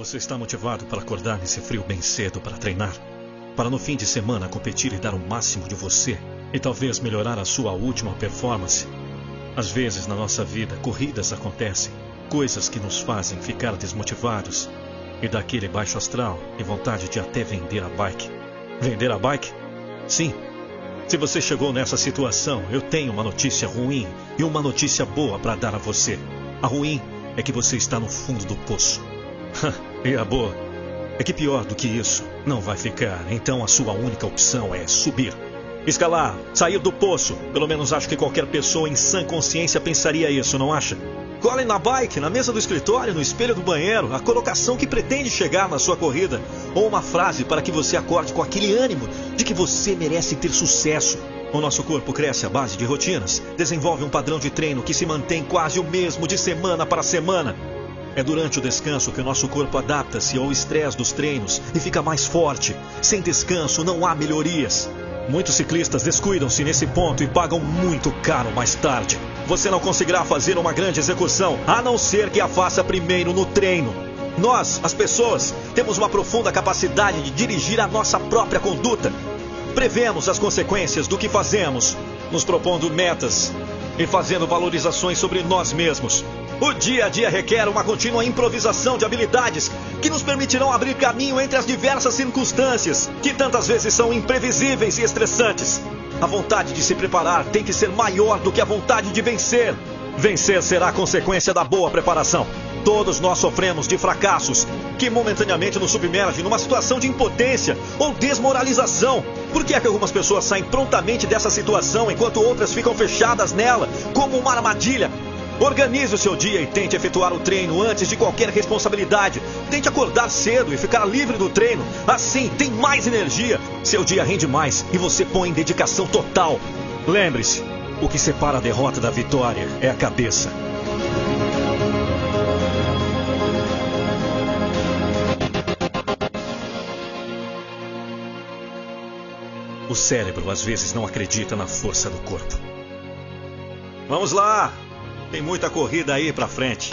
Você está motivado para acordar nesse frio bem cedo para treinar? Para no fim de semana competir e dar o máximo de você? E talvez melhorar a sua última performance? Às vezes na nossa vida, corridas acontecem, coisas que nos fazem ficar desmotivados e daquele baixo astral e vontade de até vender a bike. Vender a bike? Sim. Se você chegou nessa situação, eu tenho uma notícia ruim e uma notícia boa para dar a você. A ruim é que você está no fundo do poço. e a boa é que pior do que isso não vai ficar. Então a sua única opção é subir. Escalar, sair do poço. Pelo menos acho que qualquer pessoa em sã consciência pensaria isso, não acha? Colhem na bike, na mesa do escritório, no espelho do banheiro, a colocação que pretende chegar na sua corrida. Ou uma frase para que você acorde com aquele ânimo de que você merece ter sucesso. O nosso corpo cresce à base de rotinas, desenvolve um padrão de treino que se mantém quase o mesmo de semana para semana. É durante o descanso que o nosso corpo adapta-se ao estresse dos treinos e fica mais forte. Sem descanso não há melhorias. Muitos ciclistas descuidam-se nesse ponto e pagam muito caro mais tarde. Você não conseguirá fazer uma grande execução, a não ser que a faça primeiro no treino. Nós, as pessoas, temos uma profunda capacidade de dirigir a nossa própria conduta. Prevemos as consequências do que fazemos, nos propondo metas e fazendo valorizações sobre nós mesmos. O dia a dia requer uma contínua improvisação de habilidades que nos permitirão abrir caminho entre as diversas circunstâncias, que tantas vezes são imprevisíveis e estressantes. A vontade de se preparar tem que ser maior do que a vontade de vencer. Vencer será a consequência da boa preparação. Todos nós sofremos de fracassos que momentaneamente nos submergem numa situação de impotência ou desmoralização. Por que é que algumas pessoas saem prontamente dessa situação enquanto outras ficam fechadas nela, como uma armadilha? Organize o seu dia e tente efetuar o treino antes de qualquer responsabilidade. Tente acordar cedo e ficar livre do treino. Assim, tem mais energia. Seu dia rende mais e você põe dedicação total. Lembre-se: o que separa a derrota da vitória é a cabeça. O cérebro às vezes não acredita na força do corpo. Vamos lá! Tem muita corrida aí pra frente.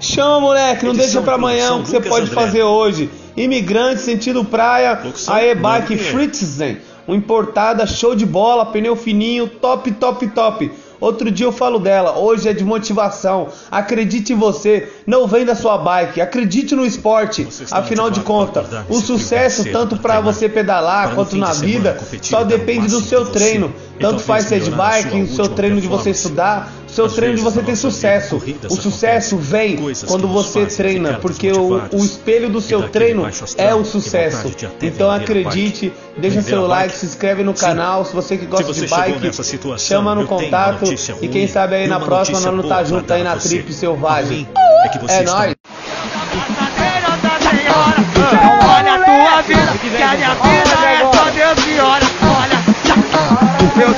Chama, moleque, não Edição deixa pra amanhã o que você Lucas pode André. fazer hoje. Imigrante, sentido praia, Locução, a E-Bike Pinheiro. Fritzen, uma importada, show de bola, pneu fininho, top, top, top. Outro dia eu falo dela, hoje é de motivação. Acredite em você, não venda sua bike, acredite no esporte. Afinal de contas, o sucesso, tanto para você pedalar para quanto na de vida, só o depende do seu de treino. Tanto faz ser de melhorar a bike, o seu treino de você estudar, seu Às treino de você ter sucesso. O sucesso vem quando você treina, porque o, o espelho do seu treino astral é o sucesso. Então acredite, deixa seu like, se inscreve no canal. Se você que gosta você de bike, situação, chama no contato. E quem sabe aí na próxima nós não tá junto aí a na você. Trip Selvagem. é que você É nóis. Olha a tua vida, que a minha vida é só Deus e olha,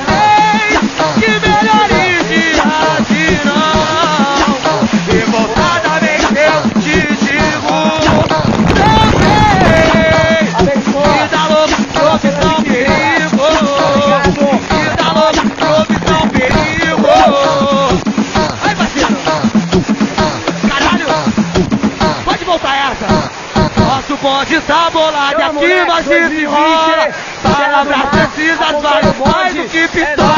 olha. Nosso bonde tá bolado e aqui nós desenrola. Palavras precisas vale mais do que pitói.